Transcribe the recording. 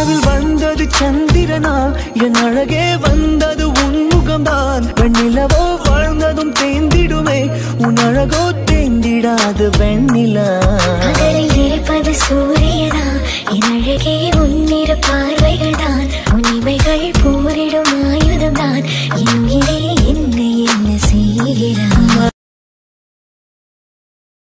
கனவில் வந்தது சந்திரனால். என் அழகே வந்தது உன்முகம்தான் வெண்ணிலவோ வாழ்ந்ததும் தேந்திடுமே. உன் அழகோ தேந்திடாது வெண்ணிலா. இருப்பது சூரியனா? என் அழகே உன்னிற பார்வைகள் தான் உன் இமைகள் போரிடும் ஆயுதம் தான் என்ன என்ன செய்கிறான்